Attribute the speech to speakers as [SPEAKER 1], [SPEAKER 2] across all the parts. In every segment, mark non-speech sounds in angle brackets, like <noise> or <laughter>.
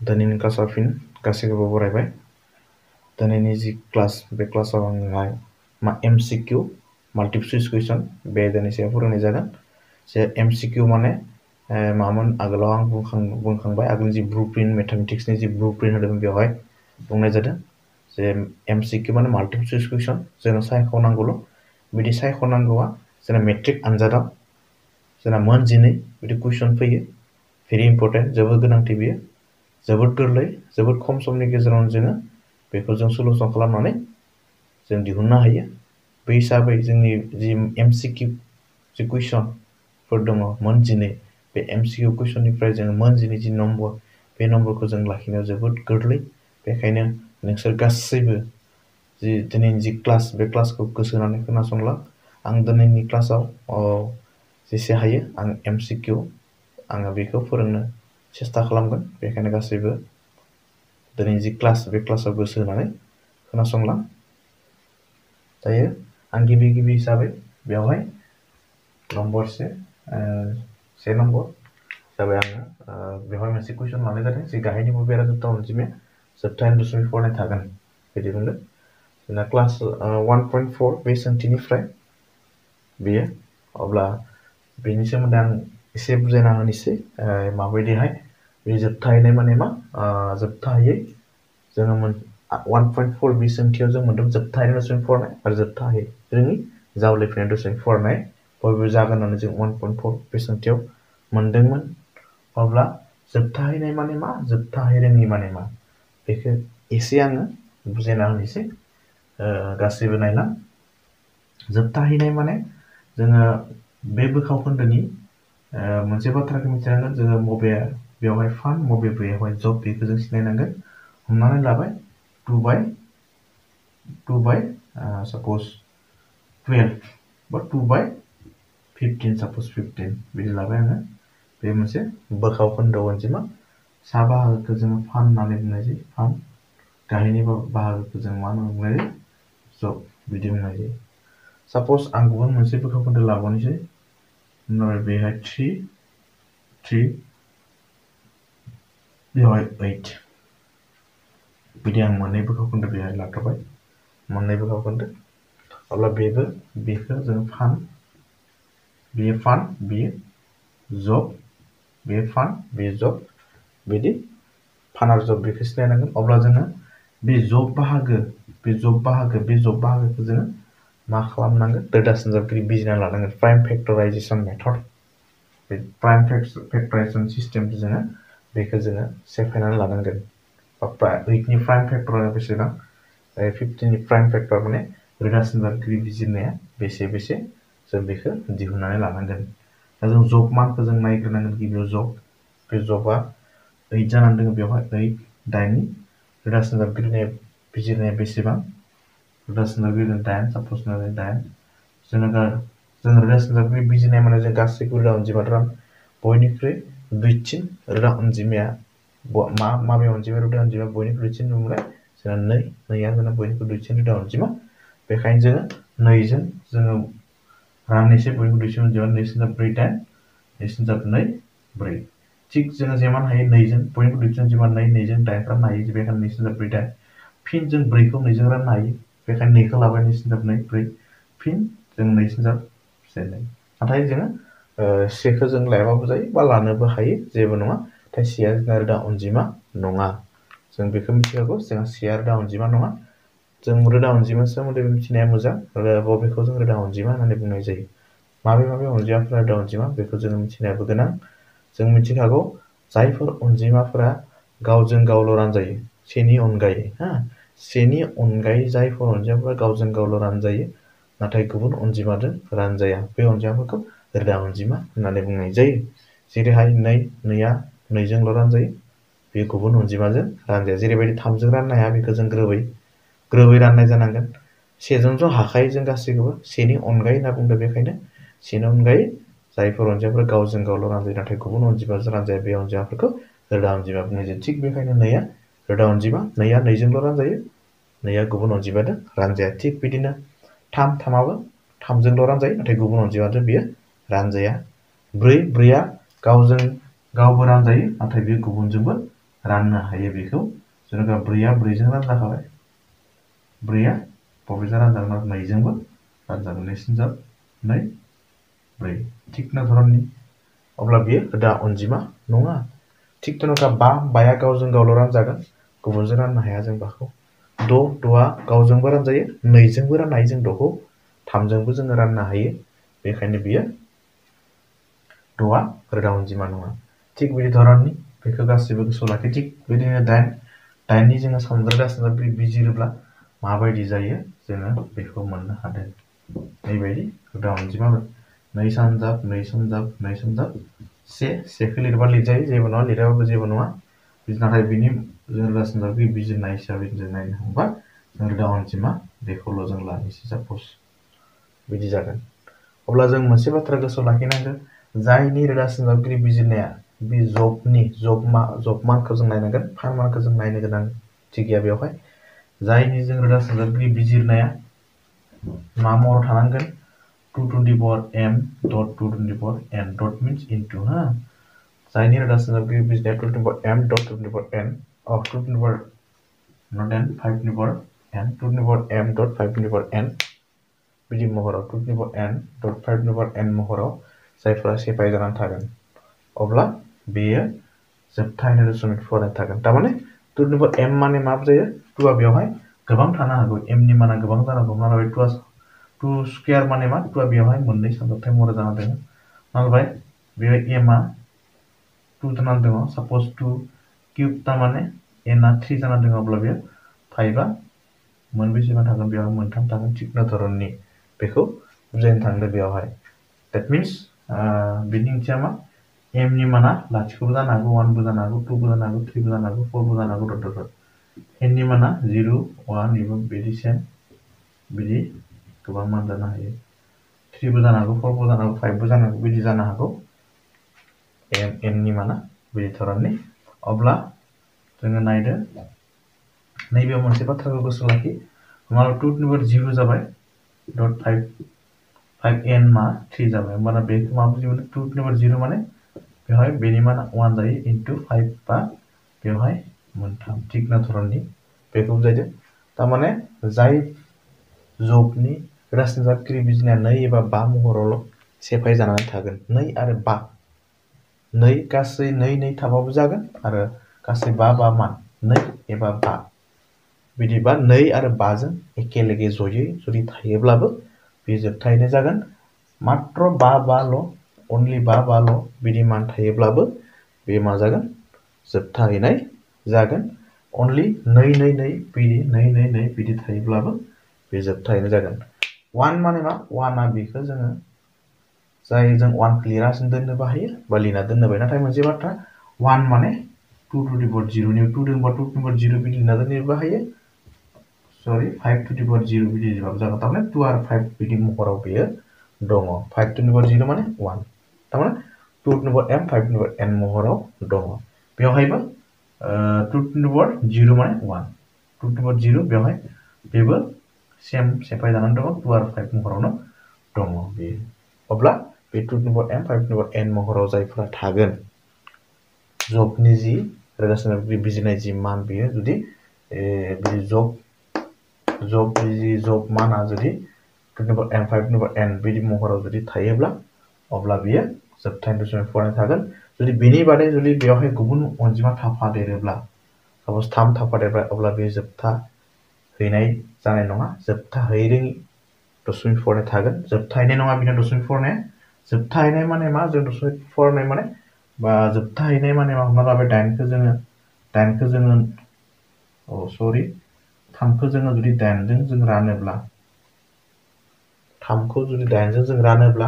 [SPEAKER 1] दिनैनि क्लासाव फिन गासैखौबो बरायबाय दिनैनि जि क्लास बे क्लासाव आङोहाय मा एम सि किउ माल्टिपल चुइस कुइसन बे आयदानि सायाव फोरोंनाय जागोन जे एम सि किउ माने मामोन आगोलाव आं बुंखां बुंखांबाय आगोलनि जि ब्लु प्रिन्ट मेथामेटिक्सनि जि ब्लु प्रिन्ट होदों बेवहाय बुंनाय जादों जे एम सि किउ माने माल्टिपल चुइस कुइसन जोङो सायख'नांगौल' बिदि सायख'नांगौआ जोंना मेट्रिक आनजादाव जोंना मोन जिनै बिदि कुइसन फैयो भेरि इम्परटेन्ट जोबोद गोनांथि बेयो जोबोद गोरलै, जोबोद खम समनि गेजेरावनो जोङो बेखौ जों सलुसन खालामनानै जों दिहुननो हायो। बे हिसाबै जोंनि जि एम सि किउ जि कुइसनफोर दङ मोन जिनै बे एम सि किउ कुइसननिफ्राय जोङो मोन जि नम्बर, बे नम्बरखौ जों लाखिनायाव जोबोद गोरलै। बेखायनो नोंसोर गासैबो जि दिनैनि जि क्लास, बे क्लासखौ गोसो होनानै खोनासंला। आं दिनैनि क्लासाव जेसे हायो आं एम सि किउ आङो बेखौ फोरोंनो सेस्था खालामगोन, बेखायनो गासैबो दिनै जि क्लास, बे क्लासाव गोसो होनानै खोनासंलां। दायो आं गिबि गिबि हिसाबै बेवहाय नम्बर से से नम्बर हिसाबै आङो बेवहाय मोनसे कुइसन लानाय जादों, जि गाहायनि बबेरा जोबथा अनजिमाया जोबथा दशमिक फरायनाय थागोन बिदि बुंदों जोंना क्लास वान पइन्ट फर बे सोंथिनिफ्राय बेयो, अब्ला बेनि सोमोन्दै आं एसे बुजायना होनोसै माबायदिहाय? जोबथाहैनाय माने मा? जोबथाहैयै जोङो वान पइन्ट फर बि सोंथियाव जों मोन्दों जोबथाहैनाय दशमिक फरायनाय आरो जोबथाहै रोङि जावलेफिनाय दशमिक फरायनाय। बयबो जागोन होननानै जों वान पइन्ट फर माने मा? जोबथाहै रोङि माने मा? बेखौ एसे आङो बुजायना होनोसै। गासैबो नायना। जोबथाहैनाय माने जोङो बे बोखाव मोनसे बाथ्राखौ मिथिनांगोन जोङो बबे बेवहाय फान बबे बेवहाय जब बेखौ जों सिनायनांगोन हमनानै लाबाय टु बाय टु बाय साप'ज टुवेल्भ बा टु बाय फिफटिन साप'ज फिफटिन बिदि लाबाय आङो बे मोनसे बोखाव खोन्दो अनजिमा सा बाहागोखौ जोङो फान होननानै बुंनाय जायो फान मा जब बिदि जायो साप'ज आं गुबुन मोनसे बोखाव खोन्दो लाबावनोसै ओमफ्राय बेहाय थ्रि थ्रि बेवहाय ओइट बिदि आं मोननै बोखाव खोन्दो बेहाय लाथ'बाय मोननै बोखाव खोन्दो अब्ला बेबो बेखौ जों फान बेयो फान बेयो जब बे फान बे जब बिदि फान आरो जब बेखौ सिनायनांगोन अब्ला जोङो बे जब बाहागो बे जब बाहागो बे जब बाहागोखौ जोङो मा खालामनांगोन? रोदा सोंजाबगिरि बिजिरना लानांगोन। प्राइम फेक्टराइजेसन मेथड बे प्राइम फेक्टराइजेसन सिस्टेमजों जोङो बेखौ जोङो सेफायनानै लानांगोन। बा ओइटनि प्राइम फेक्टरा बेसेबां फिफ्टिननि प्राइम फेक्टर माने रोदा सोंजाबगिरि बिजिरनाया बेसे बेसे जों बेखौ दिहुननानै लानांगोन। दा जों जब मानखौ जों नायग्रोनांगोन गिबियाव जब बे जबा ओइट जानानै दङ बेवहाय ओइट दाइननि। रोदा सोंजाबगिरिनाया बिजिरनाया बेसेबां? रोदा सोंजाबगिरि दाइन सापस दाइन जोङो जों रोदा सोंजाबगिरि बिजिरनाय माने जों गासैखौबो रोदा अनजिमा बयनिख्रुइ रोदा अनजिमाया मा माबे अनजिमा रोदा अनजिमा बयनिख्रुइ दुइसिन बुंलाय जोंना नै नैया जोंना बयनिख्रुइ दुइसिन रोदा अनजिमा बेखायनो जोङो नैजों जोङो राननैसो बयनिख्रुइ दुइसिन अनजिमा नै ब्रै दाइन नै सोजाब नै ब्रै थिग जोङो जेमान हायो नैजों बयनिख्रुइ दुइसिन अनजिमा नै नैजों दाइन राननो हायो बेखायनो नै सोजाब ब्रै दाइन फिन जों ब्रैखौ नैजों राननो हायो बेखायनो नैखौ लाबाय नै सोजाब नै ब्रै फिन जों नै सोजाब से नै नाथाय जोङो सेखौ जों लायाबाबो जायो बा लानोबो हायो, जेबो नङा। नाथाय सेया जोंना रोदा अनजिमा नङा। जों बेखौ मिथिखागौ, जोंहा सेया रोदा अनजिमा नङा। जों रोदा अनजिमानि सोमोन्दै मिथिनाया मोजां बबेखौ जों रोदा अनजिमा होननानै बुंनाय जायो। माबे माबे अनजिमाफोरा रोदा अनजिमा, बेखौ जोङो मिथिनायाबो गोनां। जों मिथिखागौ, जायफोर अनजिमाफोरा गावजों गावल' रानजायो, सेनि अनगायै, हा? सेनि अनगायै जायफोर अनजिमाफोरा गावजों गावल' रानजायो, नाथाय गुबुन अनजिमाजों रानजाया। बे अनजिमाफोरखौ रोदा अनजिमा होननानै बुंनाय जायो। जेरैहाय नै नैया नैजोंल' रानजायो बे गुबुन अनजिमाजों रानजाया। जेरैबायदि थामजों राननो हाया, बेखौ जों ग्रोबै ग्रोबै राननाय जानांगोन। सेजोंथ' हाखायो जों गासैखौबो सेनि अनगायै होनना बुंदों बेखायनो। सेनि अनगायै जायफोर अनजिमाफोरा गावजों गावल' रानजायो, नाथाय गुबुन अनजिमाजों रानजाया, बे अनजिमाफोरखौ रोदा अनजिमा बुंनाय जायो। थिग बेखायनो नैया रोदा अनजिमा नैया नैजोंल' रानजायो। नैया गुबुन अनजिमाजों रानजाया थिग बिदिनो थाम थामाबो थामजोंल' रानजायो, नाथाय गुबुन अनजिमाजों बियो रानजाया। ब्रै ब्रैया गावजों गावबो रानजायो, नाथाय बे गुबुनजोंबो राननो हायो बेखौ। जेनेबा ब्रैया ब्रैजों रानजाखाबाय। ब्रैया बबेजों रानजागोन नैजोंबो रानजागोन। नैसिन जाब नै, ब्रै। थिगना धरननि? अब्ला बियो हुदा अनजिमा नङा। थिग तेनका बा, बाया गावजों गावल' रानजागोन, गुबुनजों राननो हाया जों बाखौ। द' द'आ गावजोंबो रानजायो, नैजोंबो राननो हायो जों द'खौ, थामजोंबो जोङो राननो हायो। बेखायनो बियो द'आ रोदा अनजिमा नङा। थिग बिदि धरननि, बेखौ गासैबो गोसोआव लाखि। थिग बिदिनो दाइन, दाइननि जोङो सानजाब बिजिरोब्ला माबायदि जायो जोङो बेखौ मोननो हादों। नैबायदि रोदा अनजिमा नै सानजाब नै सानजाब नै सानजाब, से, सेखौ लिरबा लिरजायो, जेबो नङा, लिराबाबो जेबो नङा। नाथाय बिनि जों सानजाबखौ बिजिरनाय हिसाबै जों नायनो थाङोबा जों रोदा अनजिमा बेखौल' जों लानोसै साप'ज बिदि जागोन अब्ला जों मोनसे बाथ्रा गोसोआव लाखिनांगोन जायनि रोदा सानजाबगिरि बिजिरनाया बे जबनि जब मा जब मानखौ जों नायनांगोन फान मानखौ जों नायनो गोनां थि गैया बेवहाय जायनि जों रोदा सानजाबगिरि बिजिरनाया मा महराव थानांगोन two to the power m dot two to the power n dot means into हा जायनि रोदा सानजाबगिरि बिजिरनाया two to the power M dot two to the power N of two to the power not N five to the power N two to the power M dot five to the power N बिदि महराव two to the power N dot five to the power N महराव जायफोरा सेफाय जानानै थागोन अब्ला बेयो जोबथायैनो दशमिक फरायनाय थागोन थारमाने टु टु पावर एम माने मा जायो टुआ बेवहाय गोबां थानो हागौ एमनि माना गोबां जानो हागौ मालाबाय टुआ टु स्कुवेर माने मा टुआ बेवहाय मोननै सानजाबथाय महर जाना दङ मालाबाय बेवहाय एमआ टु जाना दङ सापज टु किउब थारमाने एनआ थ्रि जाना दङ अब्ला बेयो फाइभआ मोनबेसेबां थागोन बेवहाय मोनथाम थागोन थिग धरननि बेखौ बुजायनो थांदों बेवहाय देट मिन्स बिनि ओंथिया मा एमनि माना लाथिख'बो जानो हागौ वानबो जानो हागौ टुबो जानो हागौ थ्रिबो जानो हागौ फरबो जानो हागौ डट डट एननि माना जिर' वान एबा बिदि सेम बिदि गोबां मान जानो हायो थ्रिबो जानो हागौ फरबो जानो हागौ फाइभबो जानो हागौ बिदि जानो हागौ एन एननि माना बिदि धरननि अब्ला जोङो नायदो नैबेयाव मोनसे बाथ्राखौ गोसोआव लाखि हमना टु टुनिफ्राय जिर' जाबाय डट फाइभ फाइभ एन मा थ्रि जाबाय होमबाना बेखौ मा बुजि मोनो टु टुनिफ्राय जिर' माने बेवहाय बेनि माना वान जायो इन्टु फाइभ बा बेवहाय मोनथाम थिग ना धरननि बेखौ बुजायदो थारमाने जाय जबनि राजनिजाबगिरि बिजिनाया नै एबा बा महरावल' सेफाय जानानै थागोन नै आरो बा नै गासै नै नै थाबाबो जागोन आरो गासै बा बा मान नै एबा बा। बिदिबा नै आरो बाजों एखेलेगे जयै जुदि थायोब्लाबो बे जोबथायैनो जागोन। मात्र बा बाल' अनलि बा बाल' बिदि मान थायोब्लाबो बे मा जागोन? जोबथाहैनाय जागोन। अनलि नै नै नै बिदि नै नै नै बिदि थायोब्लाबो बे जोबथाहैनाय जागोन। वान माने मा? वानआ बेखौ जोङो जाय जों वानखौ लिरासिनो दोननोबो हायो बा लिरना दोननोबो नाथाय मोनसे बाथ्रा वान माने to to the power जिर'नि to दंबा टु टु जिर' बिदि लिरना दोननोबो हायो सरि फाइभ टु दि पावर जिर' बिदि लिरबाबो जागोन थारमाने टु आरो फाइभ बिदि महराव बेयो दङ फाइभ टु दि पावर जिर' माने वान थारमाने two to power M five to power N महराव दङ बेवहायबो टु टु पावर जिर' माने वान टु टु पावर जिर' बेवहाय बेबो सेम सेफाय जानानै दङ टु आरो फाइभ महरावनो दङ बेयो अब्ला बे two to power M five to power N महराव जायफोरा थागोन जबनि जि रोगासिनो बिजिरनाय जि मान बेयो जुदि बिदि जब जब जि जब माना जुदि two number N five number N बिदि महराव जुदि थायोब्ला अब्ला बियो जोबथाय दशमिक फरायनाय थागोन जुदि बेनि बादै जुदि बेवहाय गुबुन अनजिमा थाफादेरोब्ला सापस थाम थाफादेरबाय अब्ला बे जोबथा हैनाय जानाय नङा जोबथा हैरोङि दशमिक फरायनाय थागोन जोबथाहैनाय नङा बिना दशमिक फरायनाया जोबथाहैनाय माने मा? जों दशमिक फरायनाय माने बा जोबथाहैनाय माने मा? हमना लाबाय दाइनखौ जोङो दाइनखौ जोङो, अ, सरि, थामखौ जोङो जुदि दाइनजों जों रानोब्ला, थामखौ जुदि दाइनजों जों रानोब्ला,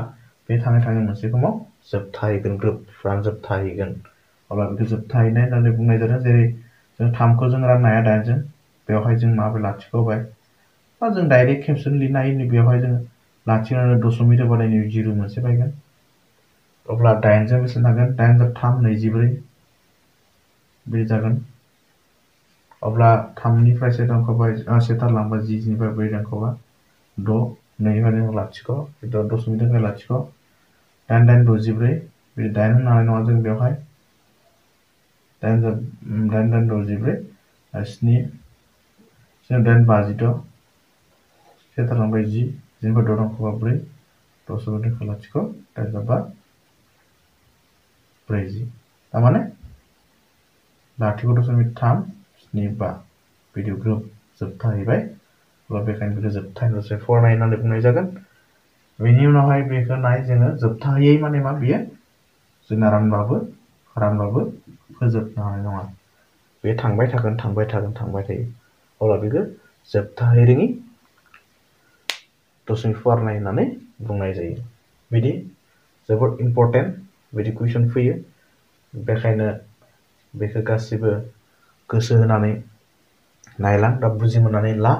[SPEAKER 1] बे थाङै थाङै मोनसे समाव जोबथाहैगोन ग्रोब रान जोबथाहैगोन अब्ला बेखौ जोबथाहैनाय होननानै बुंनाय जादों। जेरै जों थामखौ जों राननो हाया दाइनजों, बेवहाय जों माबोरै लाथिख' होबाय बा जों डाइरेक्ट खेबसेनो लिरनो हायो बेवहाय जोङो। लाथिख'नानै दशमिक होबाथाय जिर' मोनसे फैगोन अब्ला दाइनजों बेसेबां थागोन दाइन जों थाम नैजिब्रै बे जागोन अब्ला थामनिफ्राय से दांख'बाय से थारलांबा जिनिफ्राय ब्रै दांख'बा द' नैनिफ्राय जों लाथिख' दशमिकनिफ्राय लाथिख' दाइन दाइन द'जिब्रै बे दाइन होनो हानाय बेवहाय दाइन दाइन दाइन द'जिब्रै स्नि दाइन बाजिद' से थालांबाय जि। जिनिफ्राय द' दंखोबा ब्रै दस देखो लाथिख' दाइन बा ब्रैजि थारमाने लाथिख' दशमिक थाम स्नि बा बिदि ग्रोब जोबथाहैबाय अब्ला बेखायनो बेखौ जोबथाहैनोसै फरायनाय होननानै बुंनाय जागोन बेनि उनावहाय बेखौ नाय जोङो जोबथाहैयै माने मा बियो जोंना रानबाबो रानबाबो फोजोबनो हानाय नङा बे थांबाय थागोन थांबाय थागोन थांबाय थायो अब्ला बेखौ जोबथाहै रोङि दशमिक फरायनाय होननानै जायो। बिदि जोबोद इम्पर्टेन्ट बिदि कुइसन फैयो। बेखायनो बेखौ गासिबो गोसो होनानै ला।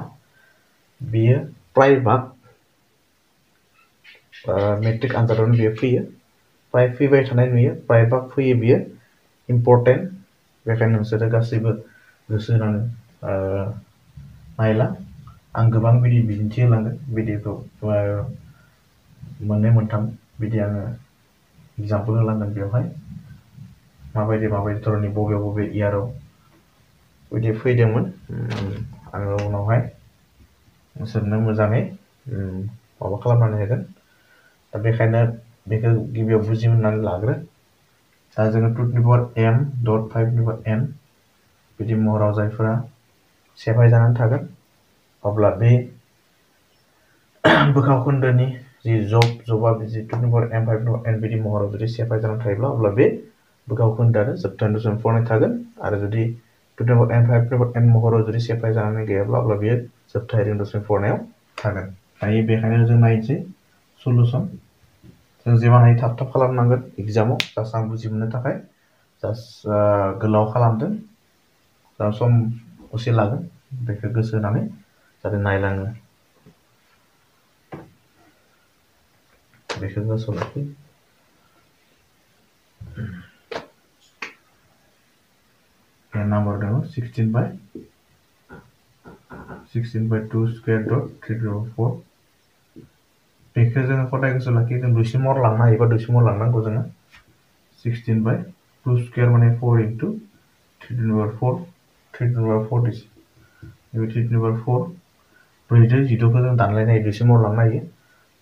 [SPEAKER 1] बियो प्राय भाग मेट्रिक आनजादावनो बियो फैयो। प्राय फैबाय थानाय नुयो, प्राय भाग फैयो इम्पर्टेन्ट बेखायनो नोंसोरो गासैबो गोसो होनानै नायला। आं गोबां बिदि बिदिन्थि होलांगोन बिदिखौ। मोननै मोनथाम बिदि आङो एग्जाम्पोल होलांगोन बेवहाय। माबायदि माबायदि धरननि बबे बबे इयाराव बिदि फैदोंमोन। आङो उनावहाय नोंसोरनो मोजाङै माबा खालामनानै होगोन। दा बेखायनो बेखौ गिबियाव बुजि मोननानै लाग्रो। दा जोङो two to power m dot five to power n बिदि महराव जायफोरा सेफाय जानानै थागोन। अब्ला बे बोखाव खोन्दोनि जि जब, जबा जि two power m five two n बिदि महराव जुदि सेफाय जानानै थायोब्ला, अब्ला बे बोखाव खोन्दोआनो जोबथा फरायनाय थागोन। आरो जुदि टु टु पावार एन महराव जुदि सेफाय जानानै गैयाब्ला, अब्ला बेयो जोबथा रिं दशमिक फरायनायाव थागोन। दायो बेखायनो जों नायनोसै सलुसन। जों जेमान हायो थाब थाब खालामनांगोन एग्जामाव। जास्ट बुजि मोननो थाखाय जास्ट गोलाव खालामदों। दा सम दसे लागोन बेखौ गोसो होनानै। जाहाथे नायलाङो बेखौ गोसोआव लाखि नाम्बार दङ sixteen by sixteen by two square dot three dot four बेखौ जोङो खदाय गोसोआव लाखि जों दुइसिन महर लांनो हायोबा दुइसिन महर लांनांगौ जोङो सिक्सटिन बाय टु स्कुवेर माने four into three number four three number four नैबे थ्रि नाम्बार फर ब्रैजौ जिद'खौ जों दानलायनो हायो दुइसिन महर लांनो हायो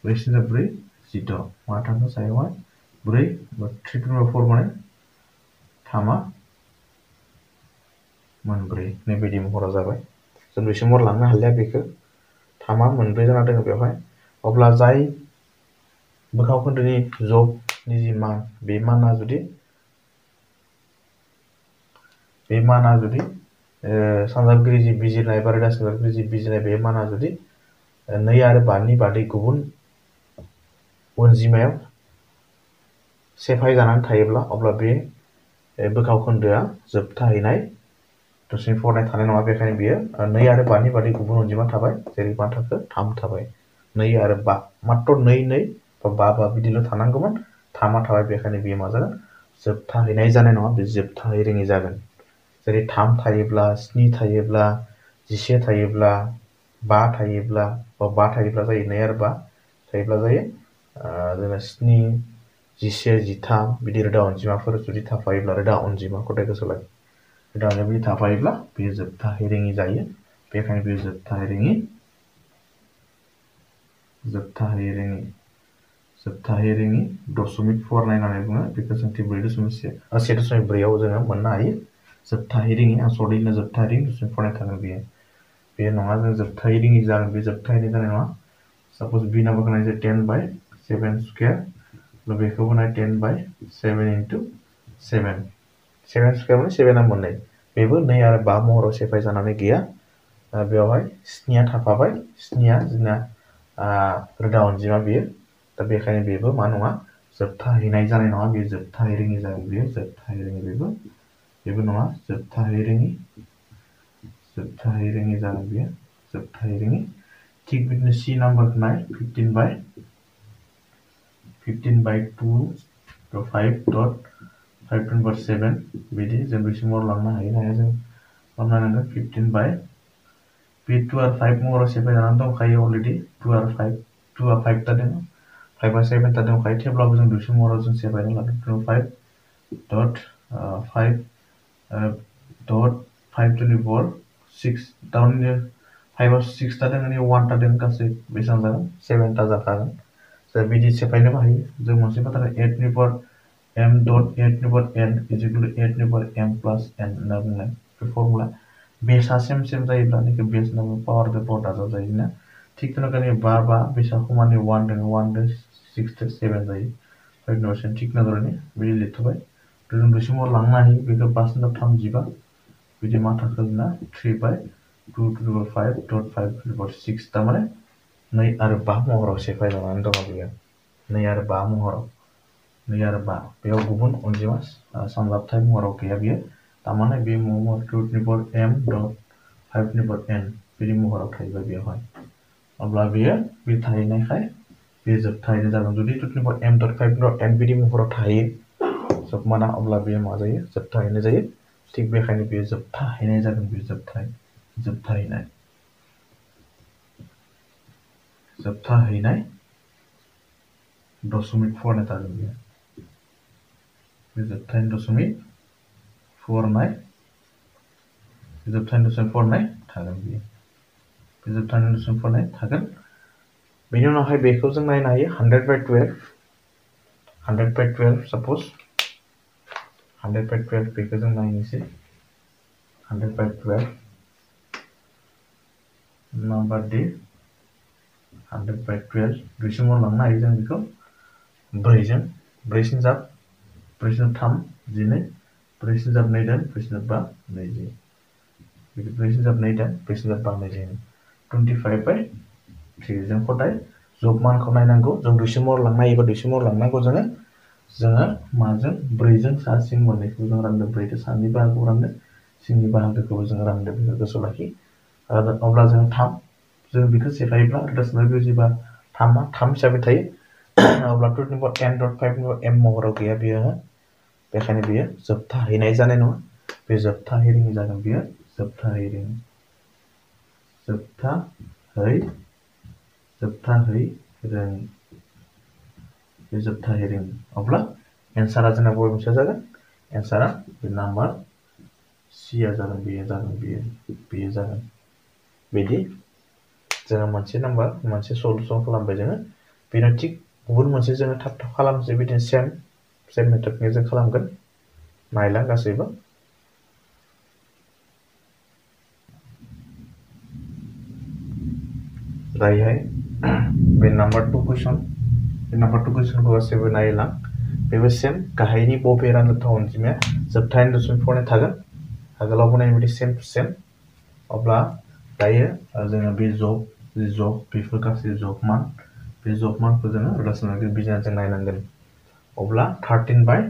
[SPEAKER 1] ब्रै स्नि ब्रै जिद' मा थाङो सायावहाय ब्रै थ्रि नाम्बार फर माने थामा मोनब्रै नैबायदि महरा जाबाय जों दुइसिन महर लांनो हालिया बेखौ थामा मोनब्रै जाना दङ बेवहाय अब्ला जाय बोखाव खोन्दोनि जबनि जि मान बे माना जुदि बे माना जुदि सानजाबगिरि जि बिजिरनाय बा रोदा सानजाबगिरि जि बिजिरनाय बे माना जुदि नै आरो बानि बादै गुबुन अनजिमायाव सेफाय जानानै थायोब्ला, अब्ला बे बोखाव खोन्दोआ जोबथाहैनाय दशमिक फरायनाय थानाय नङा। बेखायनो बियो नै आरो बानि बादै गुबुन अनजिमा थाबाय, जेरै मा थाखो? थाम थाबाय। नै आरो बा। मात्र नै नै बा बा बा बिदिल' थानांगौमोन। थामा थाबाय। बेखायनो बेयो मा जागोन? जोबथाहैनाय जानाय नङा। बे जोबथाहै जागोन। जेरै थाम थायोब्ला, स्नि थायोब्ला, जिसे थायोब्ला, बा थायोब्ला बा बा थायोब्ला जायो नै आरो बा थायोब्ला जायो। जोंना स्नि, जिसे, जिथाम बिदि रोदा अनजिमाफोर जुदि थाफायोब्ला, रोदा अनजिमा खदाय गोसोआव रोदा अनजिमा बिदि थाफायोब्ला बेयो जोबथाहै रोङि जायो। बेखायनो बेयो जोबथाहै रोङि जोबथाहै रोङि जोबथाहै रोङि दशमिक फरायनाय होननानै बुङो। बेखौ सोंथि ब्रै दशमिक से से दशमिक ब्रैयाव जोङो मोननो हायो। जोबथाहै रोङि आं सर्टैनो जोबथाहै रोङि दशमिक फरायनाय थागोन बेयो बे नङा जों जोबथाहै रोङि जागोन बे जोबथाहै जानाय नङा साप'ज बि नाम्बारखौ नायसै टेन बाय सेभेन स्कुवेर बेखौबो नाय ten by seven into seven seven square माने सेभेना मोननै बेबो नै आरो बा महराव सेफाय जानानै गैया बेवहाय स्निया थाफाबाय स्निया जोंना रोदा अनजिमा बियो दा बेखायनो बेबो मा नङा जोबथाहैनाय जानाय नङा बेयो जोबथाहै रोङि जागोन बेयो जोबथाहै रोङि बेबो Ibn zıptahireni zıptahireni zalbiye zıptahireni ठीक witness C number 9 15 by 15 by 2 to 5 dot 5 number 7 बिदि जों बेसिम अर लांनो हायो ना जों लांनांगोन 15 by बे 2 आरो 5 महराव सेफाय जानानै दंखायो अलरेडि 2 आरो 5 2 आरो 5 ता दङ 5 आरो 7 ता दंखायो थेवब्लाबो जों दुइसिम महराव जों सेफायना लादों 5 dot 5 dot five twenty four six थारमाने फाइभआ सिक्स थादों माने वान थादों गासै बेसेबां जागोन सेभेनथा जाखागोन जों बिदि सेफायनोबो हायो जों मोनसे बाथ्रा एडनिफोर एम डट एडनिफोर एन इजिकुल एडनिफोर एम प्लास एन होनना बुङो बे फर्मुला बेसा सेम सेम जायोब्ला नैखि बेस नामो पावारदो पावार दाजाब जायोना थिग तेनाखानि बा बा बेसा खमानि वानदों वानदो सिक्सदो सेभेन जायो फाइभ नरसेन थिग नजरनि बिदि लिरथ'बाय जों दुसिमाव लांनो हायो बेखौ पास थामजिबा बिदि माथाखौ जोंना three by two to power five dot five to power six थारमाने नै आरो बा महराव सेफायजानानै दङ बेयो नै आरो बा महराव नै आरो बा बेयाव गुबुन अनजिमा सानजाबथाय महराव गैया बियो थारमाने बे महर two to power M dot five to power N बिदि महराव थायोबा बेवहाय अब्ला बेयो बे थाहैनायखाय बे जोबथाहैनाय जागोन जुदि two to power M dot five dot N बिदि महराव थायो जोबमाना, अब्ला बेयो मा जायो? जोबथाहैनाय जायो। थिग बेखायनो बेयो जोबथाहैनाय जागोन, बेयो जोबथाय, जोबथाहैनाय। जोबथाहैनाय दशमिक फोर ना बेयो। बे दशमिक फरनाय जोबथायनि दशमिक थागोन बे दशमिक फरनाय थागोन। बेनि उनावहाय बेखौ जों नायनो हायो hundred by twelve 100 by 12 100 by 12 because of 9 is 100 by 12 number D. 100 by 12 division 1 लाना इजन बिको ब्रेजन ब्रेजन जाब ब्रेजन थाम जिने ब्रेजन जाब नै दान ब्रेजन जाब बा नै जि ब्रेजन जाब नै दान ब्रेजन जाब बा नै मान 25 by 3 जों खटाय जब मानखौ नायनांगौ जों दुइसिम मर लांनाय एबा दुइसिम मर लांनांगौ जोङो जोङो माजों ब्रैजों सा सिं मोननैखौ जों रानदों। ब्रैजों सानि बाहागोखौ रानदों। सिंनि बाहागोखौबो जों रानदों बेखौ गोसोआव लाखि। अब्ला जों थाम, जों बेखौ सेफायोब्ला रासनाय बुजिबा थामा, थाम हिसाबै थायो। <coughs> अब्ला two number n dot five m महराव गैया बियो बेखायनो बियो जोबथाहैनाय जानाय नङा। बे जोबथाहैरिङि जागोन बियो जोबथाहैरिं जोबथाहै जोबथाहै रों बे जोबथाहैरिं अब्ला एन्सारा जोंना बबे मोनसेया जागोन एन्सारा बे नाम्बार सिया जागोन बेयो जागोन बेयो बेयो जागोन खालामबाय जोङो बेनो थिग गुबुन मोनसे जोङो थाब थाब खालामनोसै बिदिनो सेम सेम मेथडनि जों खालामगोन नायलां गासैबो दायोहाय बे नाम्बार टु कुइसन बे नाम्बार टु कुइसनखौ गासैबो नायलां बेबो सेम गाहायनि बबे रानजाथाव अनजिमाया जोबथायनि दशमिक फरायनाय थागोन आगोलाव सेम टु सेम अब्ला दायो जोङो बे जब जि जब बेफोर गासै जब मान बे जब मानखौ जोङो रिलेसनेल बिजनेसजों नायनांगोन अब्ला thirteen by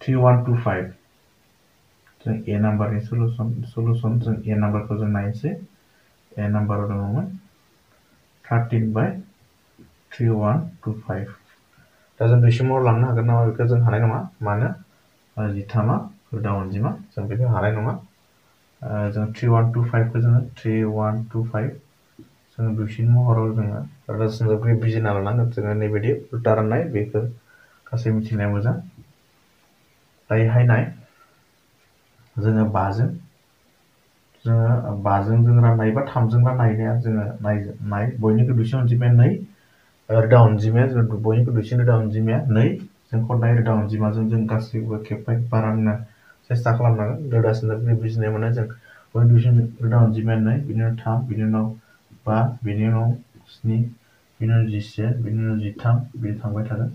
[SPEAKER 1] three one two five जों ए नाम्बारनि सलुसन सलुसन जों ए नाम्बारखौ जों नायनोसै ए नाम्बाराव दङमोन thirteen three one two five दा जों दुइसिमाव लांनो हागोन नामा बेखौ जों हानाय नङा मानो जिथामा रोदा अनजिमा जों बेखौ हानाय नङा जों थ्रि वान टु फाइभखौ जोङो थ्रि वान टु फाइभ जोङो दुइसिन महराव जोङो राजनजों बिजिना लानांगोन जोङो नैबायदि उल्टा राननाय बेखौ गासै मिथिनाया मोजां दायोहाय नाय जोङो बाजों जोङो बाजों जों राननाय थामजों राननाया जोङो नाय बयनिख्रुइ दुइसिन अनजिमाया नै रोदा अनजिमाया जों बयनिख्रुइ दुइसिन रोदा अनजिमाया नै जों हरनाय रोदा अनजिमाजों जों गासैबो खेबबाय बा राननो सेस्था खालामनांगोन रोदासिन बुजिनाय मोनो जों। बयनिख्रुइ रोदा अनजिमाया नै, बिनि उनाव थाम, बिनि उनाव बा, बिनि उनाव स्नि, बिनि उनाव जिसे, बिनि उनाव जिथाम बिदि थांबाय थागोन।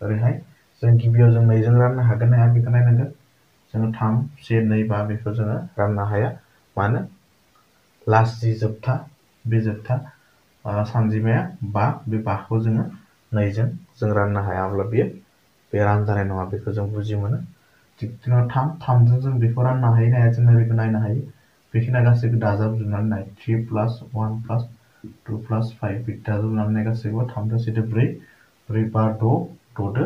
[SPEAKER 1] ओरैहाय जों गिबियाव जों नैजों राननो हागोन ना हाया बेखौ नायनांगोन। जोङो थाम, से, नै, बा बेखौ जोङो राननो हाया। मानो? लास्ट जि जोबथा, बे जोबथा सानजिमाया बा बे बाखौ जोङो नैजों जों राननो हायाब्ला बेयो बे रानजानाय नङा, बेखौ जों बुजि मोनो। थिग जोंनाव थाम, थामजों जों बेखौ राननो हायो नाया जों ओरैबो नायनो हायो। बेखिनिया गासैबो दाजाबजोबनानै नाय। Three plus one plus two plus five बिदि दाजाबजोबनानै नाय गासैबो। थामजों सेदो ब्रै ब्रै बा द' द'दो।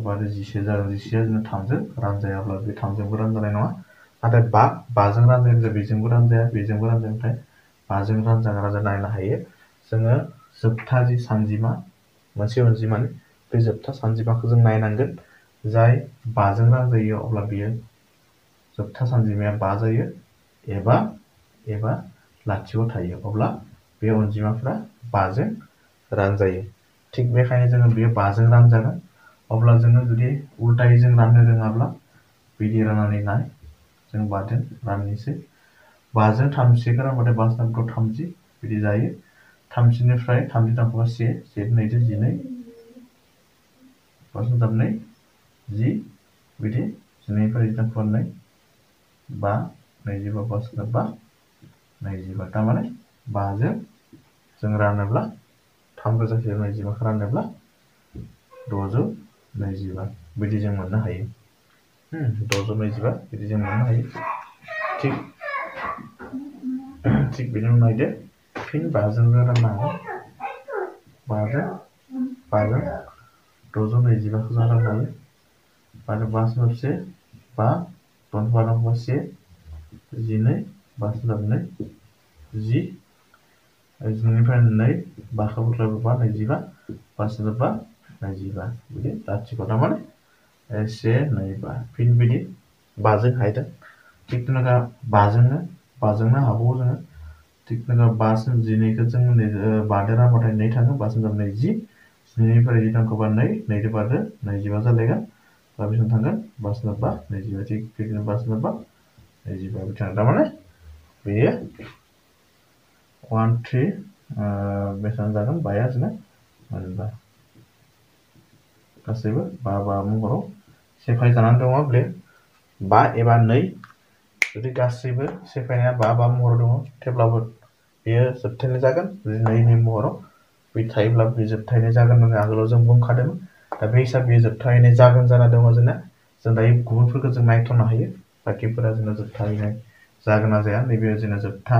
[SPEAKER 1] बा जिसे जागोन। जिसेया जोङो थामजों रानजायाब्ला बे थामजोंबो रानजानाय नङा। नाथाय बा, बाजों रानजायो बेजोंबो रानजाया बेजोंबो रानजाया। नाथाय बाजों रानजागोन रानजा नायनो हायो। जोङो जोबथा जि सानजिमा, मोनसे अनजिमानि बे जोबथा सानजिमाखौ जों नायनांगोन। जाय बाजों रानजायो अब्ला बियो जोबथा सानजिमाया बा जायो एबा एबा लाथिख' थायो। अब्ला बे अनजिमाफ्रा बाजों रानजायो थिग बेखायनो जोङो बेयो बाजों रानजागोन अब्ला जोङो जुदि उल्टायै जों राननो रोङाब्ला, बिदि राननानै नाय। जों बाजों राननोसै। बाजों थामजिसेखौ रानबाथाय बा सानफ्राव थामजि बिदि जायो। थामजिनिफ्राय थामजि थामखौबा से से नैजि जिनै बा सानथाम नै जि बिदि, जिनैनिफ्राय जिथामखौ नै बा नैजिबा बा सानथाम बा नैजिबा। थारमाने बाजों जों रानोब्ला थाम रोजासे नैजिबाखौ रानोब्ला द'जौ नैजिबा बिदि जों मोननो हायो। द'जौ नैजिबा बिदि जों मोननो हायो। थिग artık bilinmedi. Fil bazıları var. Bazı bazı dozun ecibe kızarak alır. Bazı bazı hepsi ba don varan hepsi zine bazılar ne zi zine fen ne bakı burada var ecibe bazıda ba ecibe bile tatçı kodam var. Ese ne ba fil bile bazı hayda. Çıktığına kadar bazı ne bazı ne hapı थिग তেনেका बा जिनैखौ जों बादो रानबाथाय नै थाङो बा सोदोब नैजि जिनैनिफ्राय जि थांखोबा नै नैदो बादो नैजिबा जालायगोन बा बेसेबां थांगोन बा सोदोब बा नैजिबा थिग बिदिनो बा एबा नै जुदि गासैबो सेफायनाया बा बा महराव दङ, थेवब्लाबो बेयो जोबथायनाय जागोन। जुदि नैनि महराव बे थायोब्ला बे जोबथायनाय जागोन होननानै आगोलाव जों बुंखादोंमोन। दा बे हिसाबै बेयो जोबथायनाय जागोन जाना दङ जोंना। जों दायो गुबुनफोरखौ जों नायथ'नो हायो। बाखिफोरा जोंना जोबथाहैनाय जागोन ना जाया नैबे जोंना जोबथा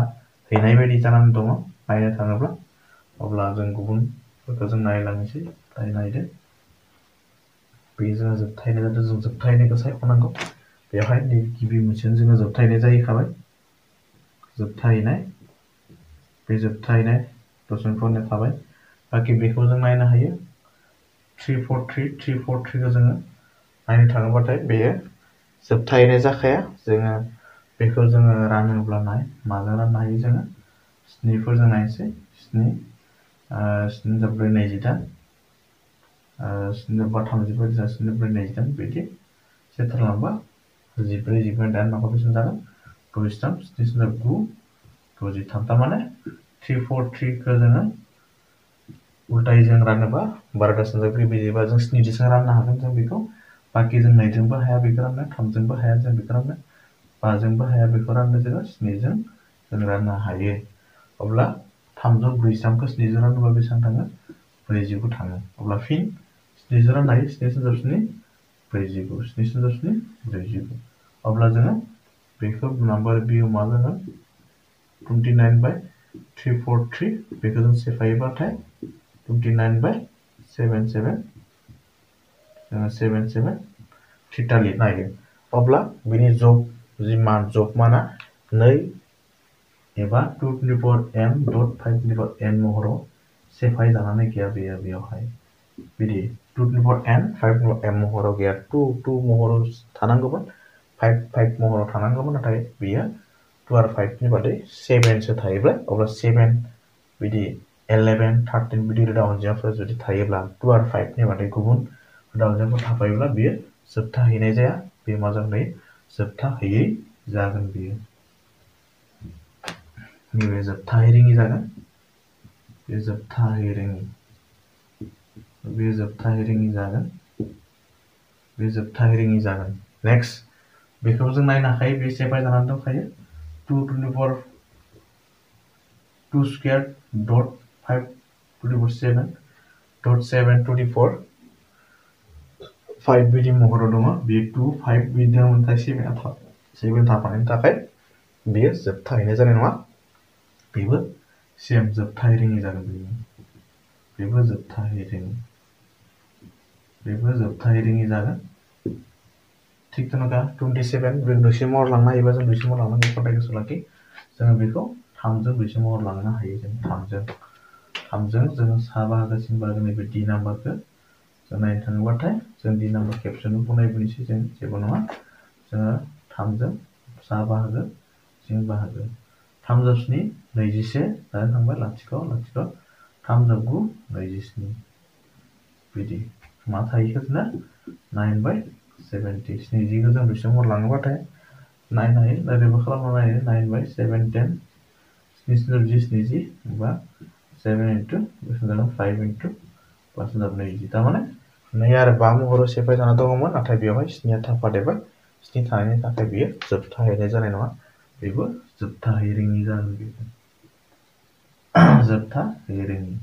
[SPEAKER 1] हैनाय बायदि जानानै दङ नायनो थाङोब्ला। अब्ला जों गुबुनफोरखौ जों नायलांनोसै नायदो बे जोंहा जोबथायनाय जादों। जों जोबथायनायखौ सायख'नांगौ। बेवहाय नै गिबि मोनसेयानो जोङो जोबथायनाय जाहैखाबाय जोबथाहैनाय। बे जोबथाहैनाय दशमिक फरायनाय थाबाय। बाखि बेखौ जों नायनो हायो। Three four three three four थ्रिखौ जोङो नायनो थाङोबाथाय बेयो जोबथाहैनाय जाखाया। जोङो बेखौ जोङो रानोब्ला नाय, माजों राननो हायो जोङो? स्निफोरजों नायनोसै। स्नि स्नि नैजिदाइन स्निबा थामजिब्रै स्निब्रै नैजिदाइन बिदि सेथारलांबा जिब्रै जिब्रै दाइन माबा बेसेबां जागोन द'जिथाम स्नि स्नि गु द'जिथाम थारमाने थ्रि फर थ्रिखौ जोङो उल्टायै जों रानोबा बार'थासिम जाग्रि बिदिबा जों स्निजिजों राननो हागोन जों बेखौ बाखि जों नैजोंबो हाया बेखौ राननो हाया जों बेखौ राननो बाजोंबो हाया बेखौ राननो जोङो स्निजों जों राननो हायो अब्ला थामजौ ब्रैजिथामखौ स्निजों रानोबा बेसेबां थाङो ब्रैजिगु थाङो अब्ला फिन स्निजों राननो हायो स्नि स्नि ब्रैजिगु अब्ला जोङो बेखौ नाम्बार बियाव मा जागोन twenty nine by three four three बेखौ जों सेफायोबाथाय twenty nine by seven seven जोङो सेभेन सेभेन थिटा लिरनो हायो अब्ला बिनि जब जि मान जब माना नै एबा two twenty four m dot five twenty four n महराव सेफाय जानानै गैया बेयो बेयावहाय बिदि two four n five m महराव गैया टु टु महराव थानांगौमोन फाइभ फाइभ महराव थानांगौमोन नाथाय बेयो टु आरो फाइभनि बादै सेभेनसो थायोब्ला अब्ला सेभेन बिदि इलेभेन थार्टिन बिदि रोदा अनजिमाफोर जुदि थायोब्ला टु आरो फाइभनि बादै गुबुन रोदा अनजिमाफोर थाफायोब्ला बियो जोबथा हैनाय जाया बे मा जागोन दायो जोबथा हैयै जागोन बियो नैबे जोबथा हैरिङि जागोन बे जोबथा हैरिङि बे जोबथा रिङि जागोन। बे जोबथा रिङि जागोन। नेक्स्ट बेखौ जों नायनो हाखायो, बे सेफाय जानानै दंखायो। Two twenty four two square dot five twenty four seven dot seven twenty four five बिदि महराव दङ। बे टु फाइभ बिदि मोनथाय सेभेन सेभेन थाफानायनि थाखाय बेयो जोबथाहैनाय जानाय नङा। बेबो सेम जोबथाहै रिङि जागोन। बेबो जोबथाहै रिङि बेबो जोबथाहै रिङि जागोन। थिग तेनका टुवेन्टि सेभेन जों दुइसिम महर लांनो हायोबा जों दुइसिम महर खन्थाइ गोसोआव लाखि। जोङो बेखौ थामजों दुइसिम महर लांनो हायो जों थामजों। थामजों जोङो सा बाहागोसिम बाहागो नैबे डि नाम्बारखौ जों नायनो थाङोबाथाय जों डि नाम्बार खेबसेनो बनायबोनोसै जों जेबो नङा। जोङो थामजों सा बाहागो सिं बाहागो। थाम स्नि नैजिसे लाथिख' लाथिख' थाम गु नैजिस्नि। बिदि। मा थाहैखो जोंना नाइन बाय सेभेन्टि स्निजिखौ जों बेसेबां हरलाङोबाथाय नाइन हायो ओरैबो खालामना नायो नाइन बाय सेभेन टेन स्नि स्नि जि स्निजि बा सेभेन इन्टु बेसेबां जागोन फाइभ इन्टु पास जाब नैजि नै आरो बा महराव सेफाय जाना दङमोन नाथाय बेवहाय स्निया थाफादेरबाय स्नि थानायनि थाखाय बियो जोबथाहैनाय जानाय नङा बेबो जोबथाहै रिङि जागोन बेबो जोबथाहै रिङि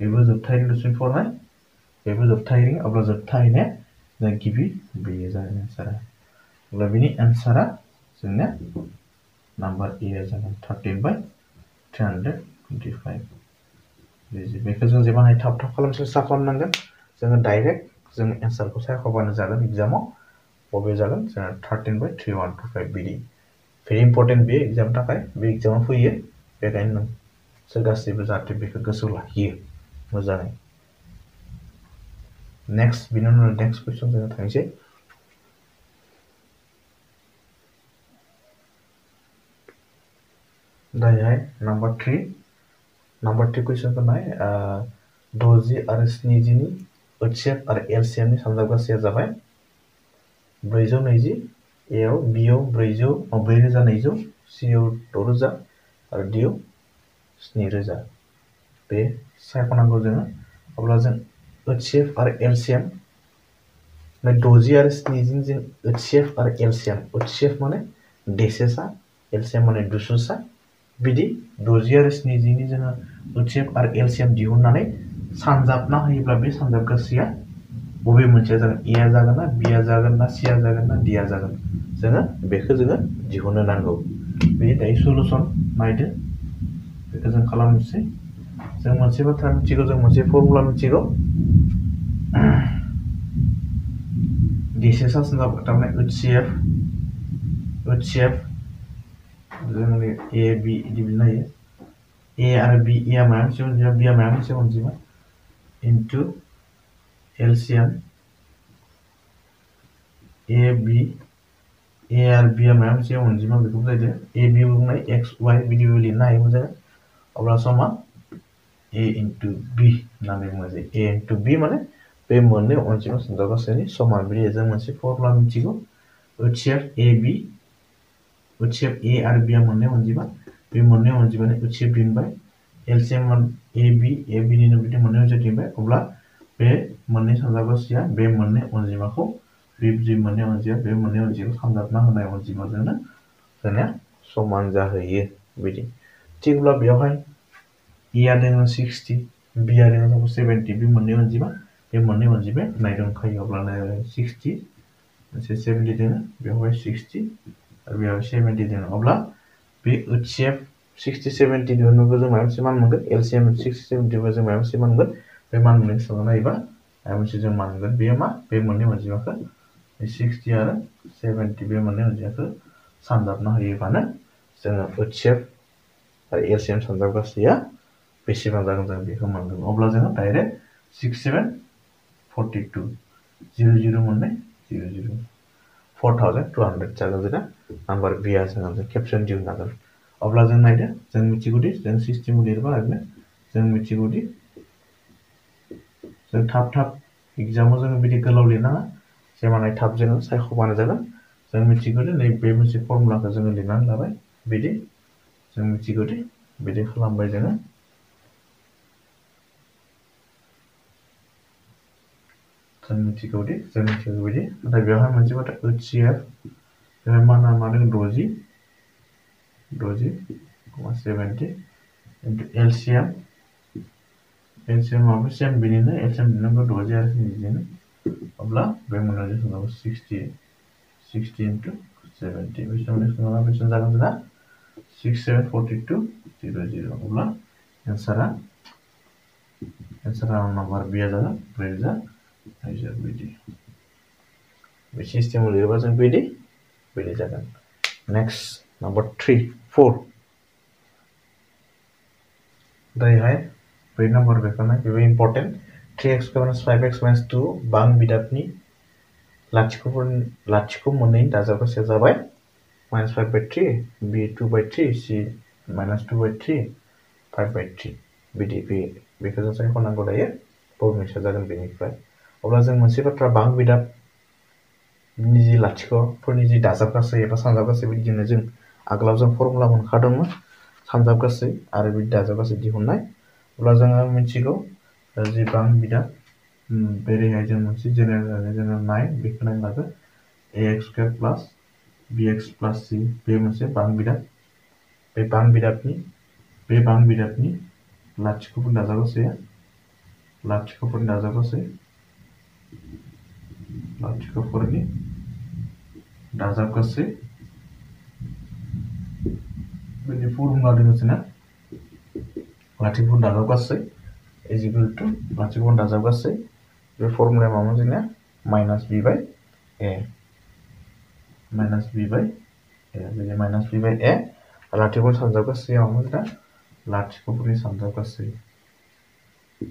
[SPEAKER 1] बेबो जोबथाहै रिंसिम फरायनाय बेबो अब्ला जोबथाहैनाया गिबि बेयो जागोन एन्सारा अब्ला बिनि एन्सारा जोंनिया नाम्बार ए जागोन thirteen by three hundred twenty five बेखौ जों जेब्ला थाब थाब खालामनो सेस्था खालामनांगोन जोङो डाइरेक्ट जों एन्सारखौ सायख'बानो जागोन एग्जामाव बबे जागोन जोंहा thirteen by three one two five बिदि भेरि इम्परटेन्ट बे एग्जामनि थाखाय बे एग्जामाव फैयो बेखायनो नोंसोर गासैबो जाहाथे बेखौ गोसोआव लाखियो मोजाङै नेक्स्ट बिनि उनाव नेक्स्ट कुइसन जोङो थांसै दायोहाय नाम्बार थ्रि नाम्बार थ्रि कुइसनखौ नाय द'जि आरो स्निजिनि ओइचएफ आरो एलसिएमनि सानजाबगासैया जाबाय ब्रैजौ नैजि एआव बिआव ब्रैजौ ब्रैरोजा नैजौ सिआव द' रोजा आरो डिआव स्नि रोजा बे सायख'नांगौ जोङो अब्ला जों ओइचएफ आरो एलसिएम द'जि आरो स्निजिनि जों ओइचएफ आरो एलसिएम ओइचएफ माने डेसेसा एलसिएम माने दुसुसा बिदि द'जि आरो स्निजिनि जोङो ओइचएफ आरो एलसिएम दिहुननानै सानजाबना होयोब्ला बे सानजाबगासैया बबे मोनसेया जागोन एआ जागोन ना बिआ जागोन ना सिआ जागोन ना डिआ जागोन जोङो बेखौ जोङो दिहुननो नांगौ बे दायो सलुसन नायदो बेखौ जों खालामनोसै जों मोनसे बाथ्रा मिथिगौ जों मोनसे फर्मुला मिथिगौ डिसेसा सानजाब थारमाने ओइचसिएफ ओइचसिएफ जोंनि ए बि बिदि नायो ए आरो बि एआ माया मोनसे अनजिमा बिआ माया मोनसे अनजिमा इन्टु एलसिएम ए बि ए आरो बिआ मोनसे अनजिमा बेखौ बुजायदो ए बि बुंनाय एक्स वाइ बिदि लिरनो हायो मोजां अब्ला समा ए इन्टु बि होननानै बुंनाय जायो ए इन्टु बि माने बे मोननै अनजिमा सानजागासैनि समान बिदि जों मोनसे फर्मुला मिथिगौ एफ़ ए बि ओइचएफ ए आरो बिआ मोननै अनजिमा बे मोननै अनजिमानि ओइचएफ दिहुनबाय एलसिएम ए बि ए बिनिनो बिदि मोननै अनजिमा दिहुनबाय अब्ला बे मोननै सानजागासिया बे मोननै अनजिमाखौ बे जि मोननै अनजिमा बे मोननै अनजिमाखौ सानजाबना होनाय अनजिमाजोंनो जोंनिया समान जाहैयो बिदि थिग अब्ला बेवहाय एआ दोङो सिक्सटि बिआ दोङो सेभेन्टि बे मोननै अनजिमा बे मोननै अनजिमाया होनाय दंखायो अब्लानो सिक्सटि मोनसे सेभेन्टि दोङो बेवहाय सिक्सटि आरो बेयाव सेभेन्टि दङ अब्ला बे ओइचसिएफ सिक्सटि, सेभेन्टि माबा मान मोनगोन एलसिएम सिक्सटि सेभेन्टिबो जों माबा मोनसे मोनगोन बे मान मोननायनि सायाव नायोबा माबा मोनसे जों मान मोनगोन बेयो मा बे मोननै अनजिमाखौ सिक्सटि सानजाबना होयोबानो जोङो ओइचसिएफ आरो एलसिएम सानजाबगासैया बेसेबां जागोन जों बेखौ मोनगोन अब्ला जोङो direct six, seven forty two zero' zero' मोननाय जिर' जिर' फोर थावजेन्ड टु हान्ड्रेड जागोन जोंना नाम्बार बिया जोंहा जों खेबसेनो दिहुननो हागोन अब्ला जों नायदो जों मिथिगौदि जों सिस्टेमाव लिरबा ओरैनो जों मिथिगौदि जों थाब थाब एग्जामाव जोङो बिदि गोलाव लिरनाङा जेमानाय थाब जोङो सायख'बानो जागोन जों मिथिगौदि नै बे मोनसे फर्मुलाखौ जोङो लिरनानै लाबाय बिदि जों मिथिगौदि बिदि खालामबाय जोङो जों मिथिगौदि जों मिथिगौ बिदि नाथाय बेवहाय मोनसे बाथ्रा ओइच सि बेवहाय मा मादों द'जि द'जि seventy into L C M L C एमाबो same बिनिनो एल सि एम दिनांगौ द'जि आरो स्निजिनो अब्ला बे मोननै संनांगौ सिक्सटि सिक्सटि इन्टु सेभेन्टि बेसेबां संनांगौ बेसेबां जागोन जोंना six seven forty two zero' जिर' अब्ला एन्सारा एन्सारा नाम्बार बिया नैजौ बिदि बे सिस्टेमाव लिरोबा जों बिदि बिदि जागोन नेक्स्ट नाम्बार थ्रि फोर दायोहाय ब्रै नाम्बार बेखौनो बेबो important three x minus five x minus two बां बिदाबनि लाथिख'फोरनि लाथिख' मोननै दाजाबगासेया जाबाय minus five by three b two by three c minus two by three five by three बिदि बे बेखौ जों सायख'नांगौ दायो मोनसेया जागोन बेनिफ्राय अब्ला जों मोनसे बाथ्रा बां बिदाबनि जि लाथिख'फोरनि जि दाजाबगासै एबा सानजाबगासै बिदिनो जों आगोलाव जों फर्मुला मोनखादोंमोन सानजाबगासै आरो बिदि दाजाबगासै दिहुननाय अब्ला जोङो मिथिगौ जि बां बिदाब बेरेहाय जों मोनसे जेनेरेल जोङो नाय बेखौ नायनो a x square plus b x plus c बे मोनसे बां बिदाब बे बां बिदाबनि बे बां बिदाबनि लाथिख'फोर दाजाबगासैया लाथिख'फोरनि दाजाबगासै लाथिख'फोरनि दाजाबगासै बिदि फर्मुला दङ जोंना लाथिख'फोर दाजाबगासै इजिकेल टु लाथिख'फोर दाजाबगासै बे फर्मुलाया मामोन जोंनिया minus b by a minus b by a बिदि माइनास बि बाय ए लाथिख' सानजाबगासै मामोन जोंना लाथिख'फोरनि सानजाबगासै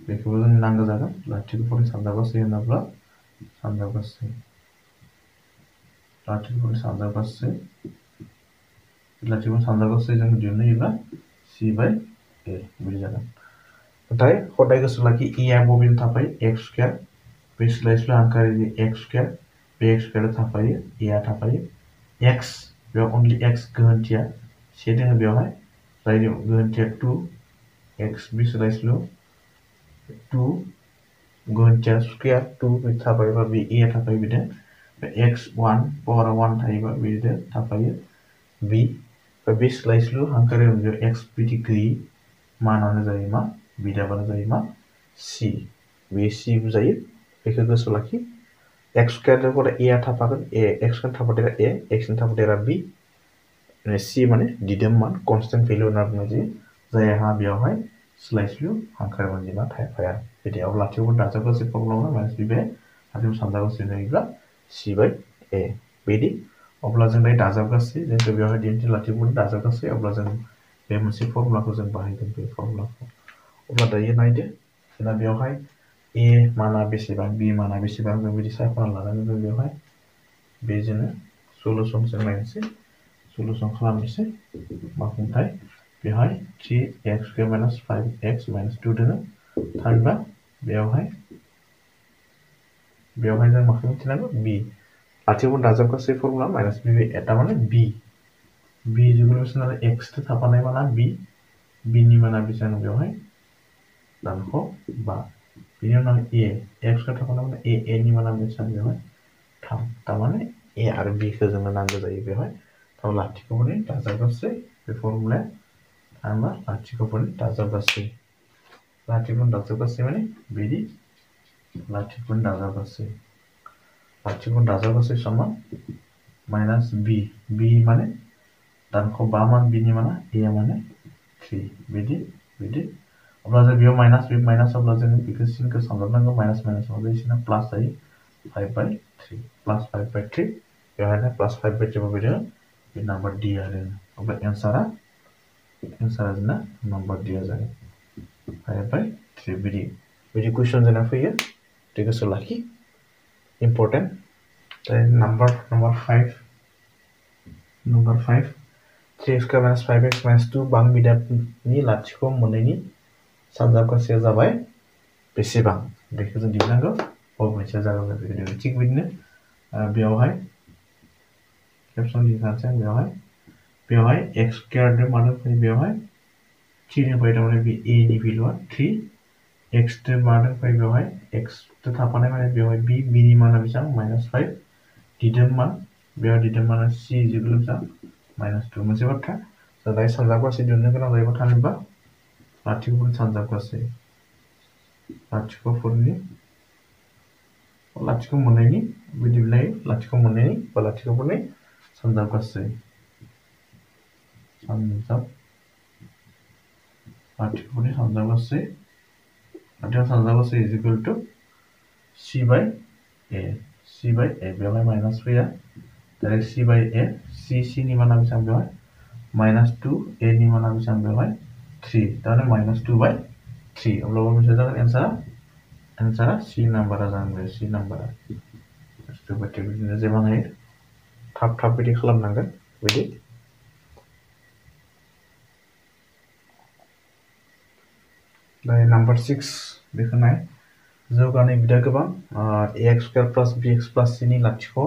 [SPEAKER 1] बेखौबो जों नांगौ जागोन लाथिख'फोरनि सानजाबगासै होनोब्ला सानजाबगासै लाथिख'फोरनि सानजाबगासै लाथिख' सानजाबगासै जों दिहुननो সান্দারবাস से লাটিমোর সান্দারবাস से লাটিমোর সান্দারবাস से এর জন্য এবার সি বাই এল বুঝে গেলাম তাই হঠাৎ গেছিল কি ই অ্যাবোবিন থাপাই এক্স স্কয়ার পেসলাইসলো আকারে যে এক্স স্কয়ার পে এক্স স্কয়ার থাপাই ই আ থাপাই এক্স বেও অনলি এক্স গহন্টিয়া সেদিন বেওহায় রাইডিং গহন্টিয়া 2 এক্স বিসলাইসলো 2 ගොජ්ජ ස්කයා 2 සපය වී ඒ තපයි විට x1 පෝර1 තයිව විරිද තපය v ve slice'lu hankarayımdır. X bitikli mananı zayıma, bidavanı zayıma C. Ve C bu zayıf. Peki nasıl ki? X kadar kora E tapakın E. X kadar tapatera E. X'in tapatera B. Yani C mane didem man constant value olarak mı zayıf? Zayıf ha bir olay. अनजिमा थाफाया बिदि अब लाथिख' दाजाबगासै फर्मुलायावनो minus बि bye लाथिख' सानजागासै जायोब्ला सि by a बिदि अब्ला जों दायो दाजाबगासै जोंखौ बेवहाय दिन्थि लाथिख'खौ दाजाबगासै अब्ला जों बे मोनसे फर्मुलाखौ जों बाहायगोन बे फर्मुलाखौ अब्ला दायो नायदो जोंना बेवहाय ए माना बेसेबां बि माना बेसेबां जों बिदि सायख'ना लानानै जों बेवहाय बेजोंनो सलुसन जों नायनोसै सलुसन खालामनोसै माखुंथाय बेवहाय three x square minus five x minus two दोङो थामहिनबा बेवहाय बेवहाय जों माखौ मिथिनांगौ बि लाथिख' दाजाबगासै फर्मुला माइनास बि ए थारमाने बि बि जुगुल नालाय एक्सथ' थाफानाय माना बि बिनि माना बेसेबां बेवहाय दानख' बा बेनि उनाव ए एक्सखौ थाफानांगोन ए एनि माना बेसेबां बेवहाय थाम थारमाने ए आरो बिखौ जोंनो नांगौ जायो बेवहाय थाव लाथिख'फोरनि दाजाबगासै बे फर्मुलाया थामहिनबा लाथिख'फोरनि दाजाबगासै लाथिख'नि दाजाबगासै माने बिदि लाथिख'नि दाजाबगासै लाथिख'नि दाजाबगासै समान माइनास बि बि माने दानख' बा मान बिनि माना ए माने थ्रि बिदि बिदि अब्ला जों बेयाव माइनास बे माइनास अब्ला जों बेखौ सिनखौ सानजाबनांगौ माइनास माइनास अब्ला सिना प्लास जायो five by three plus five by three बेवहायनो प्लास फाइभ बाय थ्रि बबेदों बे नाम्बार डि आरो अब्ला एन्सारा जोंना नाम्बार डिआ जागोन फाइभ बाय थ्रि बिदि बिदि कुइसन जोंना फैयो बे गोसोआव लाखि इम्पर्टेन्ट दायो number number five number three x square minus five x minus two बां बिदाबनि लाथिख' मोननैनि सानजाबगासेया जाबाय बेसेबां बेखौ जों दिहुननांगौ बबे मोनसेया जागोन बेवहाय एक्स स्कुवेरजों मानो फैयो बेवहाय थ्रिनिफ्राय थारमाने बे ए नि भेलुआ थ्रि एक्सजों फैयो बेवहाय माने बेवहाय माइनास फाइभ मान बेवहाय माइनास मोनसे बाथ्रा जों दायो सानजाबगासै दिहुननो गोनां जायोबा लाथिख' मोननैनि बिदिब्लाय लाथिख' मोननैनि बा सानजाब लाथिख'फोरनि सानजाबगासै लाथिख' सानजाबगासै is equal to C by A C by A बेवहाय माइनास फैया डाइरेक्ट सि बाय ए सि सिनि माना बेसेबां बेवहाय माइनास टु ए नि माना बेसेबां बेवहाय थ्रि तारमाने माइनास टु बाय थ्रि अब्ला मोनसे जागोन एन्सारा एन्सारा सि नाम्बारा जागोन बे सि नाम्बारा बेबायदि बिदिनो जेसेबां हायो थाब थाब बिदि खालामनांगोन बिदि दायो नाम्बार सिक्स बेखौ नाय बिदा x square plus b x plus सिनि लाथिख'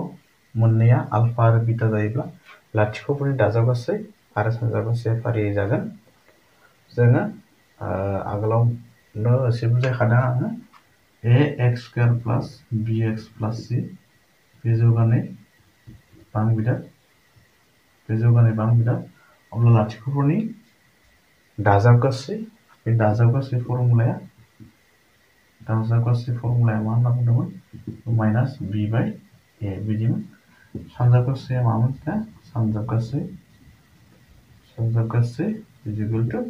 [SPEAKER 1] मोननैया आल्फा आरो बिटा जायोब्ला लाथिख'फोरनि दाजाबगासै आरो सानजाबगासै फारियै जागोन। जोङो आगोलावनो एसे बुजायखादों आङो। A x square plus b x plus c बे जौगानाय बां बिदा, बे जौगानाय बां बिदा। अब्ला लाथिख'फोरनि दाजाबगासै। बे दाजाबगासै फर्मुलाया दाजाबगासै फर्मुलाया मा होनना बुंदोंमोन माइनास बि बाय ए बिदिमोन सानजाबगासैया मामोन दा सानजाबगासै सानजाबगासै is two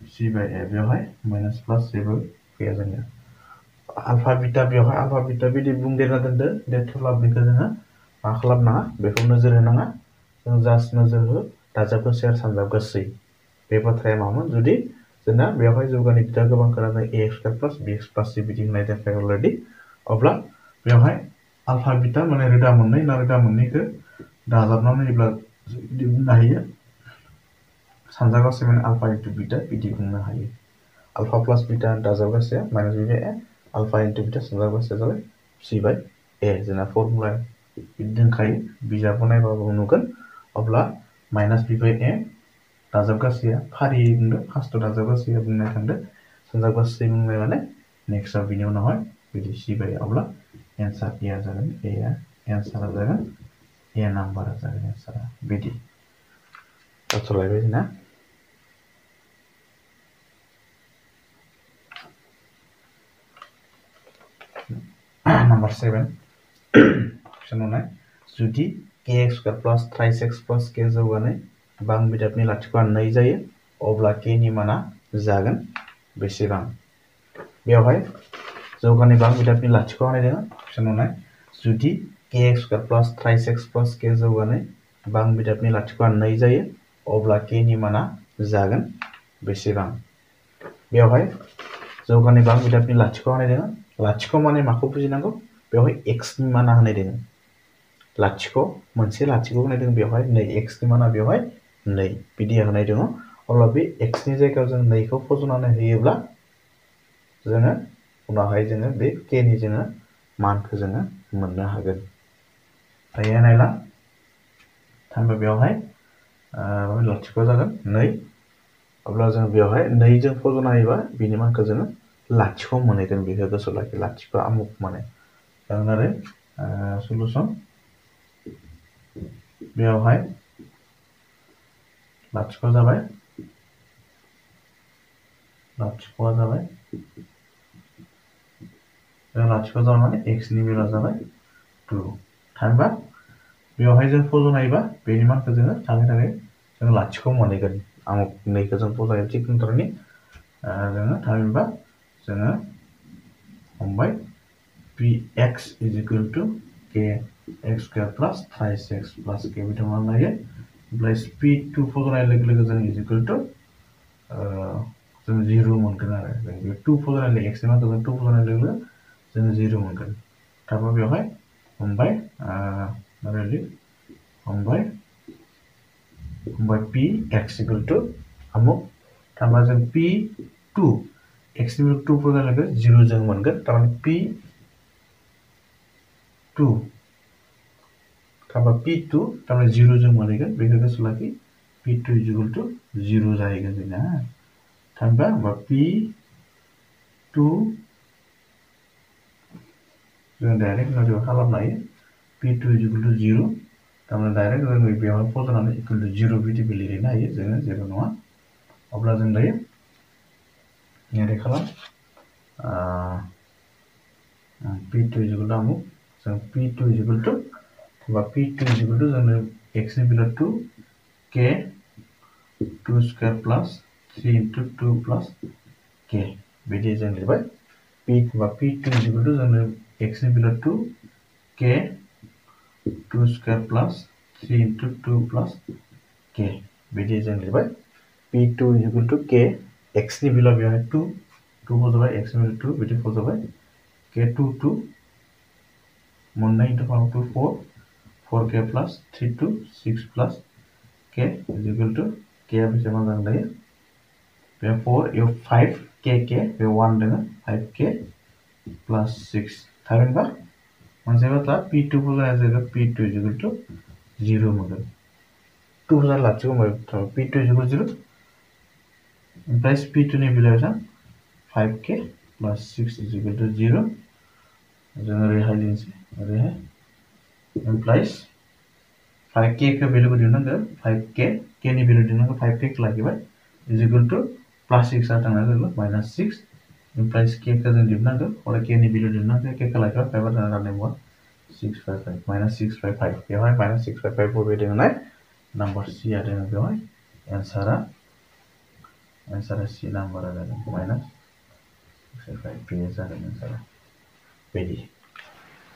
[SPEAKER 1] C by A बेवहाय माइनास प्लास जेबो गैया जोंनिया आल्फा बिटा बेवहाय आल्फा बिटा बिदि बुंदेरना दोनदो बेखौ जोङो मा खालामनाङा बेखौ नोजोर होनाङा जों जास्ट नोजोर हो दाजाबगासै आरो सानजाबगासै बे बाथ्राया मामोन जुदि जोंना बेवहाय जौगानाय बिदा गोबां खोनादों a x square plus b x plus c बिदि होननाय देखाय अलरेडि अब्ला बेवहाय आल्फा बिटा माने रोदा मोननै ना रोदा मोननैखौ दाजाबनानै नायोब्ला बिदि बुंनो हायो सानजागासै माने आल्फा इन्टु बिटा बिदि बुंनो हायो alpha plus beta दाजाबगासैया minus b by a alpha into beta सानजाबगासैया जाबाय सि बाय ए जोंना फर्मुला बिदि दोनखायो बिजाबाव नायबाबो नुगोन अब्ला माइनास बि बाय ए दाजाबगासैया फारियै बुंदों फार्स्टआव दाजाबगासैया बुंनाय थांदों। सानजाबगासै बुंनाय माने नेक्स्टआव बिनि उनावहाय बिदि सिबाय अब्ला ए नाम्बारा जागोन एन्सारा बिदि। जाथ'लायबाय जोंना k x square plus thrice x plus k जौगानाय बां लाथिख'आ नै जायो, अब्ला केनि माना जागोन बेसेबां? बेवहाय जौगानाय बां बिदाबनि लाथिख' होनाय दङ। नुनाय जुदि k x square plus thrice x plus k जौगानाय बां बिदाबनि लाथिख'आ नै जायो, अब्ला केनि माना जागोन बेसेबां? बेवहाय जौगानाय बां बिदाबनि लाथिख' होनाय दङ। लाथिख' माने माखौ बुजिनांगौ? बेवहाय एक्सनि माना होनाय दङ। लाथिख' मोनसे लाथिख' होनाय दङ। बेवहाय नै एक्सनि माना बेवहाय नै बिदि होनाय दङ। अब्ला बे एक्सनि जायगायाव जों नैखौ फज'नानै होयोब्ला जोङो उनावहाय जोङो बे केनि जोङो मानखौ जोङो मोननो हागोन। दायो नायला। बेवहाय लाथिख' जागोन। नै। अब्ला जों बेवहाय नैजों फज'ना होयोबा बिनि मानखौ जोङो लाथिख' मोनहैगोन बेखौ गोसोआव लाखि लाथिख' आमुक माने। जागोन आरो बेवहाय लाथिख' जाबाय लाथिख'आ जाबाय लाथिख' जाबाय माने एक्सनि बेला जाबाय टु थामहिनबा बेवहाय जों फज'नायोबा बेनि मानखौ जोङो थाङै थाङै जों लाथिख' मोनहैगोन आमुक नैखौ जों फज'नाय थिक नंथारनि जोङो थामहिनबा जोङो हमबाय p x is equal to k x square plus thrice x plus k बिदि मा नायो प्लस पि टु फज'नाय लोगो लोगो जों इज इकुवेल टु जों जिर' मोनगोन आरो जों बे टु फज'नाय लोगो एक्सनि मानखौ जों टु फज'नाय लोगो लोगो जों जिर' मोनगोन थारबा बेवहाय हमबाय रिलि हमबाय हमबाय पि एक्स इकुवेल टु आमुक थारबा जों पि टु एक्सनि टु फज'नाय लोगो जिर' जों मोनगोन थारमाने पि टु थाबा पि टु थारमाने जिर' जों मोनहैगोन बेखौ गोसोआव लाखि पि टु इजिकुल टु जिर' जाहैगोन जोंना थामहिनबा होमबा पि टु जों डाइरेक्ट नोजोर खालामनो हायो पि टु इजिकुल टु जिर' थारमाने डाइरेक्ट जों बेवहाय फज'नानै इकुवेल टु जिर' बिदिबो लिरनो हायो जोङो जेबो नङा अब्ला जों दायो ओरै खालाम पि टु इजिकुल टु आमुक जों पि टु इजिकुल टु बा p two is equal to x नि बेला two k two square plus three into two plus k बिदि जों लिरबाय पी बा p two is equal to जोंनो एक्स नि बेला two k two square plus three into two plus k बिदि जों लिरबाय p two is equal to k x नि बेला बेवहाय टू टू फजबाय एक्स नि बेला टू बिदि फजबाय के टू टू मोननै into five two four four k plus three two six plus k is equal to k बेसेबां दायो बे फोर इयाव फाइभ के के बे वान दङ फाइभ के प्लास सिक्स थागोनबा मोनसे बाथ्रा पि टु खौ जाया जागोन p two is equal to zero' मोनगोन टु जा लाथिख' होनबा पि टु इज़ इक्वल जिर' ओमफ्राय पि टु नि बेलायाव बेसेबां five k plus six is equal to zero' जों ओरैहाय लिरनोसै ओरैहाय इमप्लाइज फाइव के को भेलुखौ दिहुननांगौ फाइभ के दिहुननांगौ फाइभ के लाखिबाय is equal to plus six थांना जागोन माइनास सिक्स इमप्लाइज के को जों दिहुननांगौ अब्ला के नि भेलु दिहुननांगौ के को लाखिबाय फाइभआ थांना जानाय नङा six five five minus six five five बेवहाय माइनास सिक्स फाइभ फाइभ बबे दङ नाय नाम्बार सि आ दङ बेवहाय नाम्बारा जागोन माइनास सिक्स फाइभ बेयो जागोन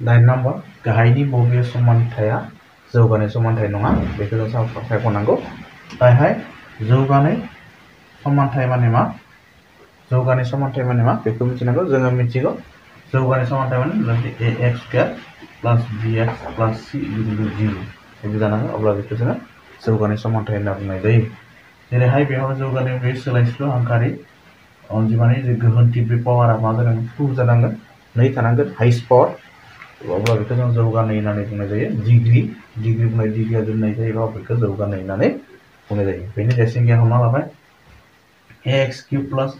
[SPEAKER 1] दाइन नाम्बार गाहायनि बबे समानथाया जौगानाय समानथाय नङा बेखौ जों सायख'नांगौ बेहाय जौगानाय समानथाय माने मा जौगानाय समानथाय माने मा बेखौ मिथिनांगौ जोङो मिथिगौ जौगानाय समानथाय माने a x square plus b x plus c equal zero' बिदि जानांगौ अब्ला बेखौ जोङो जौगानाय समानथाय होनना बुंनाय जायो जेरैहाय बेयाव जौगानाय बे सोलायस्लु हांखारि अनजिमानि जे गोहोन्थि बे पावारा मा जानांगोन टु जानांगोन नै थानांगोन हाइस्ट पावार अब्ला बेखौ जों जौगानाय होननानै बुंनाय जायो। डिग्रि डिग्रि बुंनाय, डिग्रिया दोननाय बेखौ जौगानाय होननानै बुंनाय जायो। बेनि हमना लाबाय? X cube plus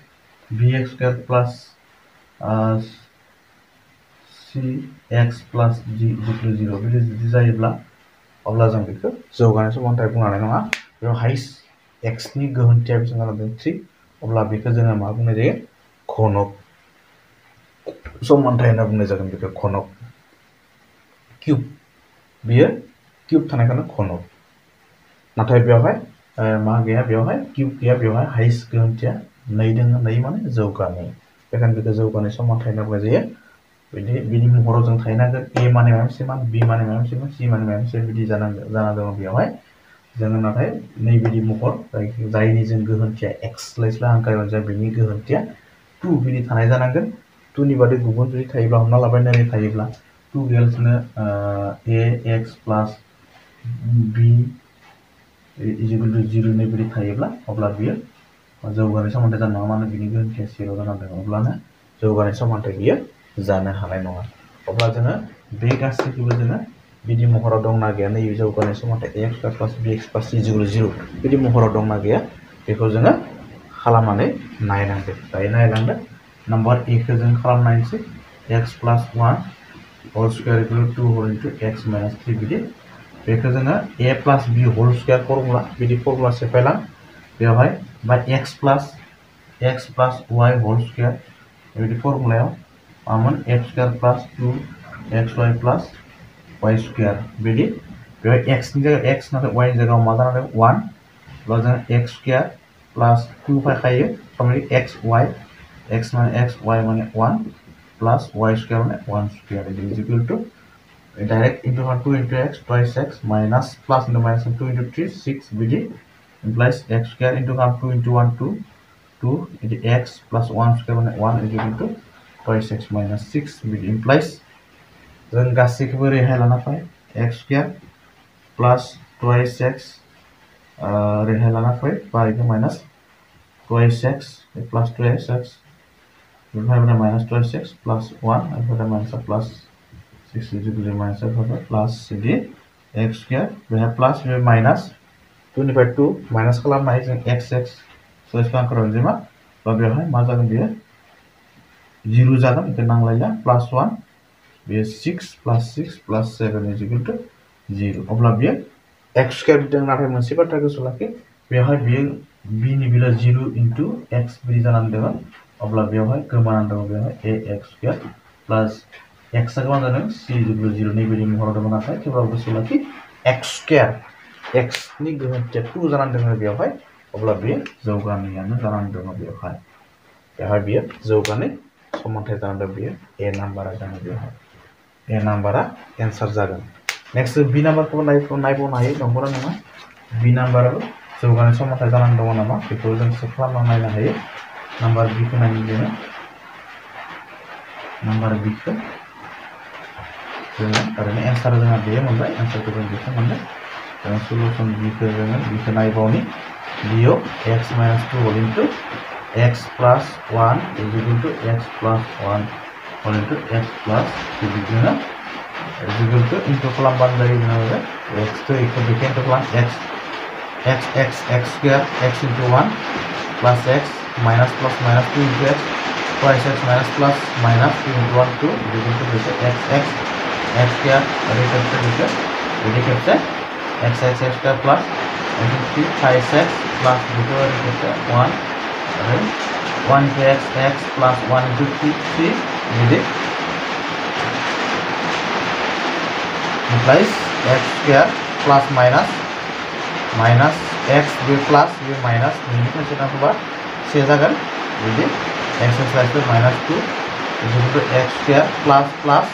[SPEAKER 1] b x square plus c x plus जि इक्वल जिर' बिदि जुदि जायोब्ला, अब्ला जों बेखौ जौगानाय समानथाय बुंनो नङा। बेयाव हाइस्ट एक्सनि गोहोन्थिया बेसेबां जादों थ्रि। अब्ला बेखौ जोङो मा बुंनाय जायो? घनक समानथाय होनना बुंनाय जागोन बेखौ घनक किउब बियो किउब थानायखायनो घनक नाथाय बेवहाय मा गैया बेवहाय किउब गैया बेवहाय हाइस्ट गोहोन्थिया नै दङ नै माने जौगानाय बेखायनो बेखौ जौगानाय समानथाय होनना बुंनाय जायो बिदि बिनि महराव जों थाहैनांगोन ए माने माबा मोनसे मान बि माने माबा मोनसे मान सि माने माबा मोनसे बिदि जानांगोन जाना दङ बेवहाय जोङो नाथाय नैबिदि महर जायनि जों गोहोन्थिया एक्स स्लाय हांखायाव जा बिनि गोहोन्थिया टु बिदि थानाय जानांगोन टुनि बादै गुबुन जुदि थायोब्ला हमना लाबाय नै थायोब्ला to गेल्सनो a x plus b equal to zero' नै बिदि थायोब्ला अब्ला बियो जौगानाय समानथाय जानो नङा मानो बिनि गोहोन्थिया जिर' जानांगोन अब्लानो जौगानाय समानथाय बियो जानो हानाय नङा अब्ला बे गासैखौबो जोङो बिदि महराव दंना गैया नैबे जौगानाय समानथाय एक्स प्लास बि एक्स प्लास जिर' जिर' बिदि महराव दंना गैया बेखौ जोङो खालामनानै नायनांगोन दायो नायलांदों नाम्बार एखौ X plus one whole square equal to whole into X minus three बिदि बेखौ जोङो A plus B whole square formula बिदि फर्मुला सेफायलां बेवहाय बा X plus X plus Y whole square बिदि फर्मुलायाव मामोन x square plus two x y plus y square बिदि बेवहाय एक्सनि जायगायाव एक्स नाथाय वाइनि जायगायाव मा जानानै वान अब्ला जों एक्स स्क्वायर प्लास टू फैखायो थारमाने एक्स वाइ एक्स माने एक्स वाइ माने one plus y square on 1 square it is equal to direct into 1 2 into x twice x minus plus into minus 2 into 3 6 bd implies x square into 1 2 into 1 2 2 into x plus 1 square on 1 is equal to twice x minus 6 bd implies जों गासैखौबो रेहाय लाना फै x square plus twice x रेहाय लाना फै बा इखौ minus twice x plus twice x we have the minus 26 plus 1 and the minus plus 6 is equal to minus the plus cd x square we have plus we have minus 25 2 minus जों x x so इसको आंखर अनजिमा बा बेवहाय मा जागोन बेयो 0 जागोन बेखौ नांलायला प्लास 1 बेयो 6 प्लास 6 प्लास 7 is equal to 0 अब्ला बेयो x स्क्वायर बिदों नाथाय मोनसे बाथ्रा गोसोआव लाखि बेवहाय बेयो b नि बेला 0 इनटु x बिदि जानानै दङ अब्ला बेवहाय गोमानानै दङ बेवहाय ए एक्स स्कुवेर प्लास एक्सआ गोबां जादों सि जिब्ला जिर' नैबायदि महराव दङ नाथाय थेवब्लाबो गोसोआव लाखि एक्स स्कुवेर एक्सनि गोहोमथिया टु जानानै दङ बेवहाय अब्ला बेयो जौगानायानो जानानै दङ बेवहाय बेवहाय बियो जौगानाय समानथाय जानानै दं बियो ए नाम्बारा जागोन बेवहाय ए नाम्बारा एन्सार जागोन नेक्स्ट बि नाम्बारखौबो नायबावनो हायो नंगौना नङा बि नाम्बाराबो जौगानाय समानथाय जानानै दङ नामा बेखौ जों चेक खालामना नायनो हायो नंबर बी को नाइन देना नंबर बी को जोङो ओरैनो एन्सार जोंहा बेयो मोनबाय एन्सारखौ जों बेखौ मोनबाय जों सलुसन बिखौ जोङो बिखौ नायबावनि बियाव x minus two whole into x plus one is equal to x plus one whole into x प्लास बिदिनो is equal to into kelamban dari mana x to equal to into kelam x. X x x square x into 1 plus x plus minus 2 into x twice x minus plus minus 2 into 1 2 is equal to this x x x square ready capture this ready capture x x x square plus x into 5 x plus into ready capture 1 right 1 to x x plus 1 into 3 3 ready implies x square plus minus minus x bay plus bay minus ini मोनसे नांगौबा से जागोन बिदि x स्लाइस minus 2 is equal to x square plus plus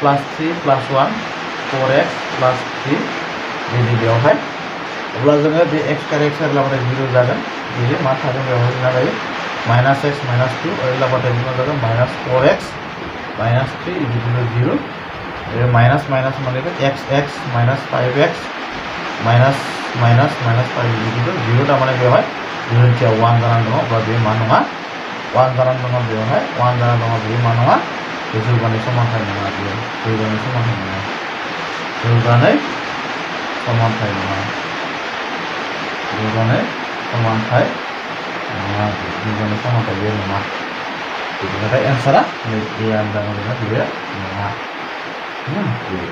[SPEAKER 1] plus 3 plus 1 4x plus 3 बिदि बेवहाय अब्ला जोङो बे x स्क्वायर x स्क्वायर लाबाथाय 0 जागोन बिदि मा थागोन बेवहाय जोंना दायो minus x, minus 2 ओरै लाबाथाय जोंना जागोन minus 4x minus 3 is equal to 0 minus minus माने x x minus five x minus minus minus five बिदिथ' जिर' थारमाने बेवहाय जिर'थियाव वान जानानै दङ अब्ला बे मा नङा वान जानानै दङ बेवहाय वान जानानै दङ बेयो मा नङा बे जौगानाय समानथाय नङा बेयो जौगानाय समानथाय नङा जौगानाय समानथाय नङा जौगानाय समानथाय नङा जौगानाय समानथाय बे नङा बिदिब्लाथाय एन्सारा नै ए आन्दाराव बेयो नङा 嗯，对。